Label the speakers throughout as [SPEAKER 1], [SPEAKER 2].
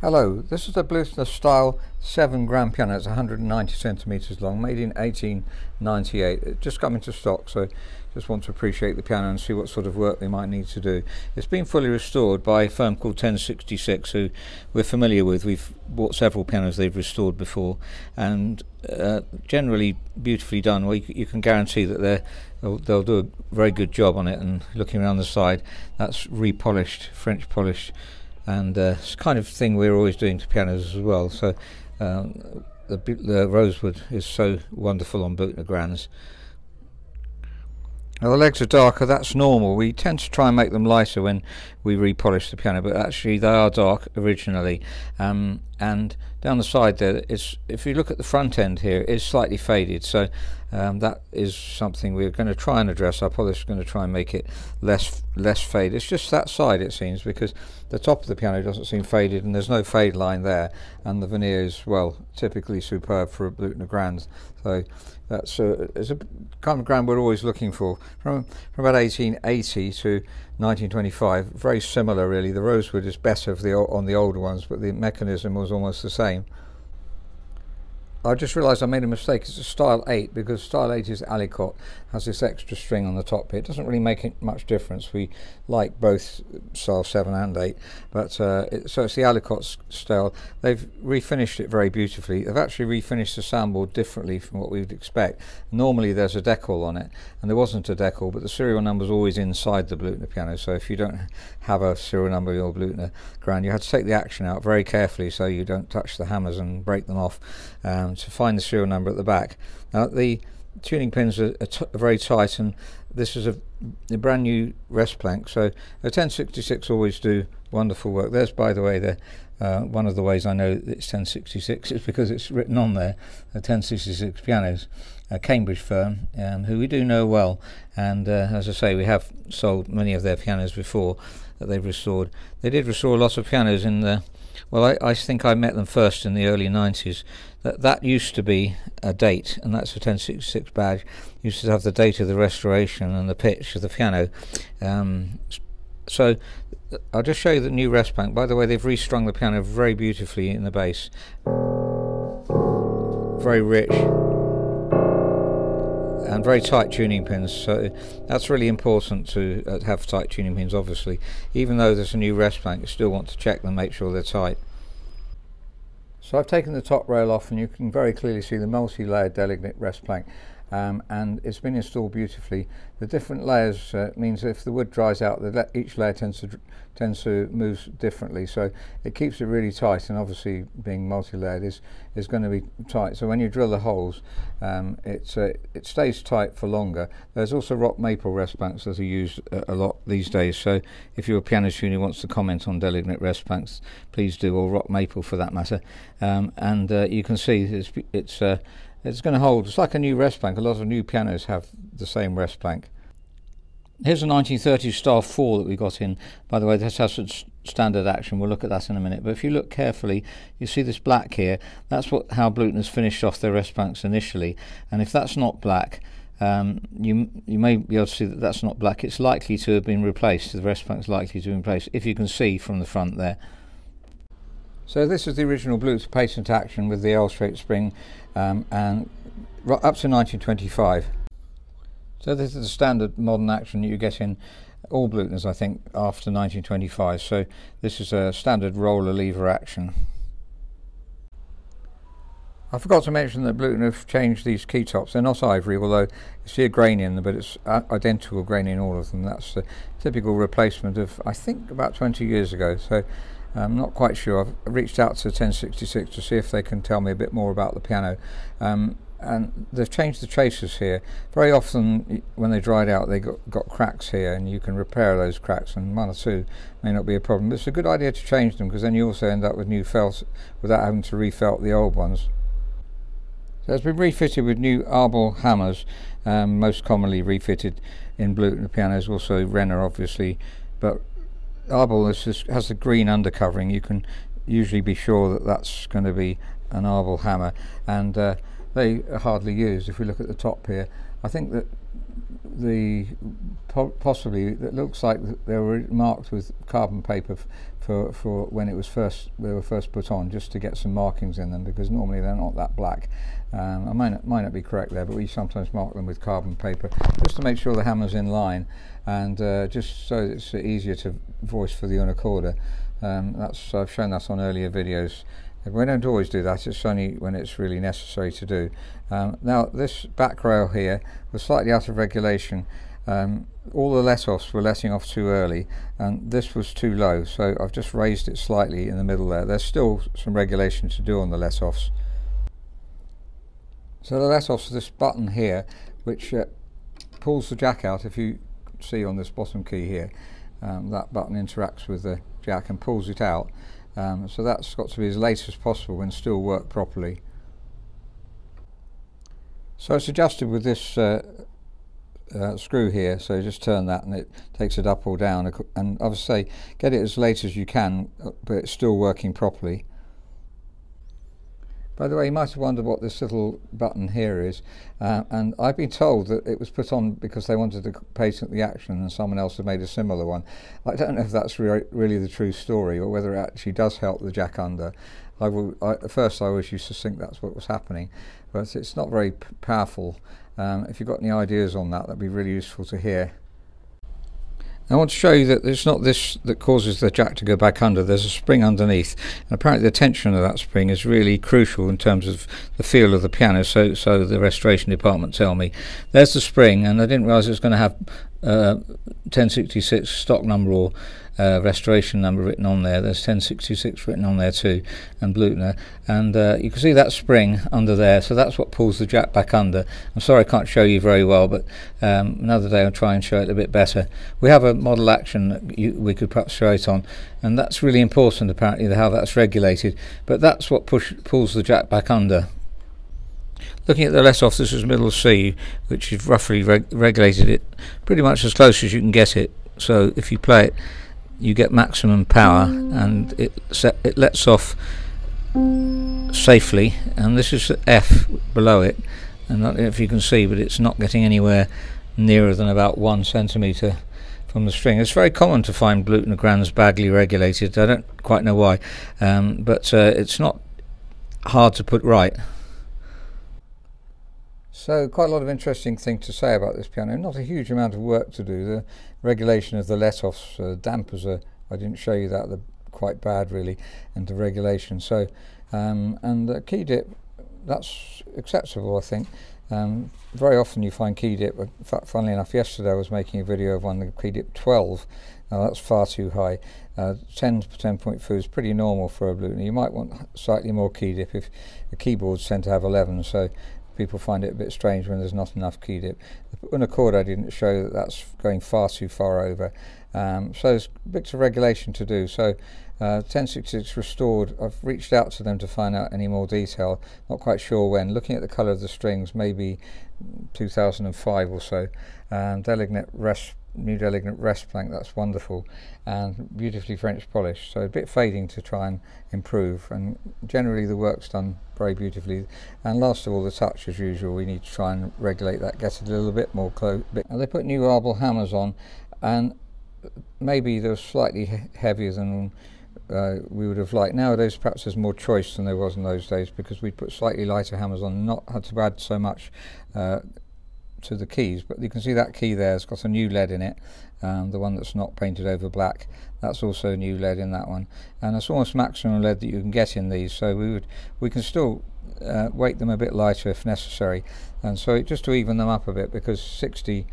[SPEAKER 1] Hello, this is a Bluthner style 7 grand piano. It's 190 centimeters long, made in 1898. It just come into stock, so just want to appreciate the piano and see what sort of work they might need to do. It's been fully restored by a firm called 1066, who we're familiar with. We've bought several pianos they've restored before, and uh, generally beautifully done. Well, you, you can guarantee that they're they'll, they'll do a very good job on it. And looking around the side, that's repolished, French polish and uh, it's kind of thing we're always doing to pianos as well. So um, the, the rosewood is so wonderful on Blüthner Grands. Now the legs are darker, that's normal. We tend to try and make them lighter when we repolish the piano, but actually they are dark originally. Um, and down the side there, it's, if you look at the front end here, it's slightly faded. So um, that is something we're going to try and address. Our polish is going to try and make it less less fade. It's just that side it seems because the top of the piano doesn't seem faded and there's no fade line there and the veneer is well typically superb for a Blüthner Grand. So that's a, it's a kind of grand we're always looking for. From, from about 1880 to 1925, very similar really. The rosewood is better the, on the older ones but the mechanism was almost the same. I just realised I made a mistake. It's a style 8 because style 8 is Aliquot, has this extra string on the top here. It doesn't really make it much difference. We like both style 7 and 8, but uh, it, so it's the Aliquot style. They've refinished it very beautifully. They've actually refinished the soundboard differently from what we'd expect. Normally there's a decal on it, and there wasn't a decal, but the serial number is always inside the Blüthner piano. So if you don't have a serial number your Blüthner Grand, you have to take the action out very carefully so you don't touch the hammers and break them off. Um, to find the serial number at the back. Now the tuning pins are, are very tight and this is a, a, brand new wrest plank so the 1066 always do wonderful work there's by the way the uh, one of the ways I know it's 1066 is because it's written on there the 1066 pianos a Cambridge firm um, who we do know well and uh, as I say we have sold many of their pianos before that they've restored they did restore a lot of pianos in the well, I, I, think I met them first in the early 90s. That that used to be a date, and that's a 1066 badge. Used to have the date of the restoration and the pitch of the piano. Um, so I'll just show you the new rest bank. By the way, they've restrung the piano very beautifully in the bass. Very rich and very tight tuning pins so that's really important to uh, have tight tuning pins obviously even though there's a new rest bank you still want to check them make sure they're tight so I've taken the top rail off and you can very clearly see the multi-layered Delignit wrest plank um, and it's been installed beautifully. The different layers uh, means if the wood dries out, the each layer tends to tends to move differently, so it keeps it really tight. And obviously, being multi-layered is is going to be tight. So when you drill the holes, um, it's uh, it stays tight for longer. There's also rock maple rest banks that are used a, a lot these days. So if you're a piano tuner who wants to comment on delignit rest banks, please do, or rock maple for that matter. Um, and uh, you can see it's it's. Uh, it's going to hold. It's like a new rest bank. A lot of new pianos have the same rest bank. Here's a 1930s style 4 that we got in. By the way, this has a standard action. We'll look at that in a minute. But if you look carefully, you see this black here. That's what how Blüthner's finished off their rest banks initially. And if that's not black, um, you you may be able to see that that's not black. It's likely to have been replaced. The rest bank's likely to have been replaced, if you can see from the front there. So this is the original Bluth patent action with the L-shaped spring um, and up to 1925. So this is the standard modern action you get in all Blüthners I think after 1925 so this is a standard roller lever action. I forgot to mention that Blüthner have changed these key tops. They're not ivory, although you see a grain in them, but it's identical grain in all of them. That's the typical replacement of, I think, about 20 years ago. So I'm not quite sure. I've reached out to 1066 to see if they can tell me a bit more about the piano. Um, and they've changed the chasers here. Very often, when they dried out, they got, got cracks here, and you can repair those cracks, and one or two may not be a problem. But it's a good idea to change them because then you also end up with new felts without having to refelt the old ones. So it's been refitted with new Abel hammers, um, most commonly refitted in Blüthner pianos, also Renner obviously, but Abel has, has the green undercovering. You can usually be sure that that's going to be an Abel hammer, and uh, they are hardly used. If we look at the top here, I think that the possibly it looks like they were marked with carbon paper for for when it was first they were first put on just to get some markings in them because normally they're not that black. Um, I might not, might not be correct there but we sometimes mark them with carbon paper just to make sure the hammer's in line and uh, just so it's easier to voice for the una corda um, that's I've shown that on earlier videos we don't always do that, it's only when it's really necessary to do. Um, now this back rail here was slightly out of regulation. Um, all the let-offs were letting off too early and this was too low so I've just raised it slightly in the middle there. There's still some regulation to do on the let-offs. So the let-offs this button here which uh, pulls the jack out if you see on this bottom key here. Um, that button interacts with the jack and pulls it out um, so that's got to be as late as possible and still work properly. So it's adjusted with this uh, uh, screw here, so just turn that and it takes it up or down. And obviously get it as late as you can, uh, but it's still working properly. By the way, you might have wondered what this little button here is, uh, and I've been told that it was put on because they wanted to patent the action and someone else had made a similar one. I don't know if that's re really the true story or whether it actually does help the jack under. I will, I, at first I always used to think that's what was happening, but it's not very powerful. Um, if you've got any ideas on that, that'd be really useful to hear. I want to show you that it's not this that causes the jack to go back under. There's a spring underneath, and apparently the tension of that spring is really crucial in terms of the feel of the piano. So, so the restoration department tell me. There's the spring, and I didn't realise it was going to have uh, 1066 stock number or uh, restoration number written on there. There's 1066 written on there too, and Blüthner. And uh, you can see that spring under there, so that's what pulls the jack back under. I'm sorry I can't show you very well, but um, another day I'll try and show it a bit better. We have a model action that you, we could perhaps show it on, and that's really important apparently, the how that's regulated. But that's what push, pulls the jack back under. Looking at the let-off, this is middle C, which is roughly reg regulated it pretty much as close as you can get it. So if you play it you get maximum power and it set, it lets off safely and this is F below it and not if you can see but it's not getting anywhere nearer than about one centimeter from the string. It's very common to find Blüthner Grands badly regulated. I don't quite know why, um, but uh, it's not hard to put right. So quite a lot of interesting things to say about this piano. Not a huge amount of work to do. The regulation of the let-offs, uh, dampers are, I didn't show you that, they're quite bad really, and the regulation. So, um, and the key dip, that's acceptable I think. Um, very often you find key dip, in fact funnily enough yesterday I was making a video of one, the key dip 12, now that's far too high. Uh, 10 to 10.4 is pretty normal for a Blüthner. You might want slightly more key dip if the keyboards tend to have 11, so people find it a bit strange when there's not enough key dip. The accord I didn't show that that's going far too far over. Um, so there's bits of regulation to do. So uh, 1066 restored, I've reached out to them to find out any more detail, not quite sure when. Looking at the colour of the strings, maybe 2005 or so. Um, Delignit rest new elegant wrest plank, that's wonderful, and beautifully French polished, so a bit fading to try and improve, and generally the work's done very beautifully, and last of all the touch as usual, we need to try and regulate that, get it a little bit more close. And they put new Abel hammers on, and maybe they're slightly he heavier than uh, we would have liked. Nowadays, perhaps there's more choice than there was in those days because we'd put slightly lighter hammers on, not had to add so much uh, to the keys but you can see that key there has got a new lead in it um, the one that's not painted over black. That's also new lead in that one. And it's almost maximum lead that you can get in these so we would we can still uh, weight them a bit lighter if necessary. And so just to even them up a bit because 60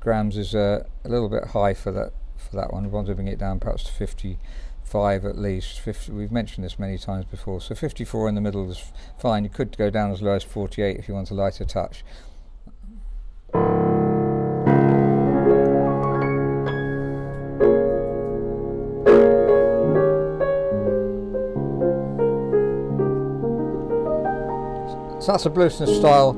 [SPEAKER 1] grams is uh, a little bit high for that for that one. We want to bring it down perhaps to 55 at least. 50, we've mentioned this many times before so 54 in the middle is fine. You could go down as low as 48 if you want a lighter touch So that's a Blüthner style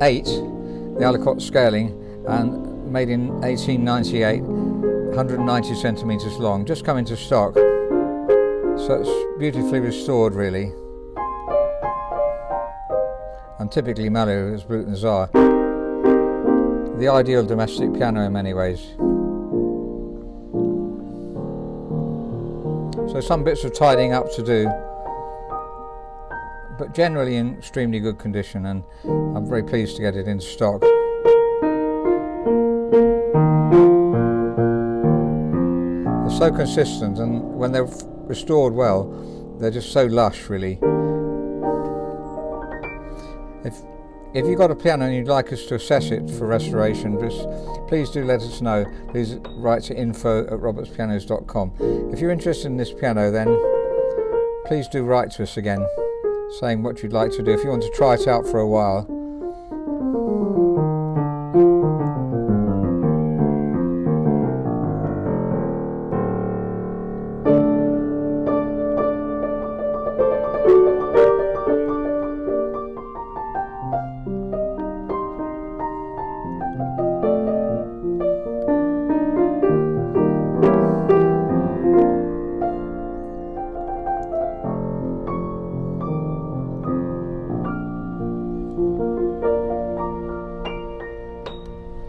[SPEAKER 1] 8, the Aliquot scaling, and made in 1898, 190 centimetres long, just come into stock. So it's beautifully restored really. And typically Mallow, as Blüthners are. the ideal domestic piano in many ways. So some bits of tidying up to do, but generally in extremely good condition and I'm very pleased to get it in stock. They're so consistent and when they're restored well, they're just so lush really. If if you've got a piano and you'd like us to assess it for restoration, just please do let us know. Please write to info at robertspianos.com. If you're interested in this piano, then please do write to us again, saying what you'd like to do. If you want to try it out for a while,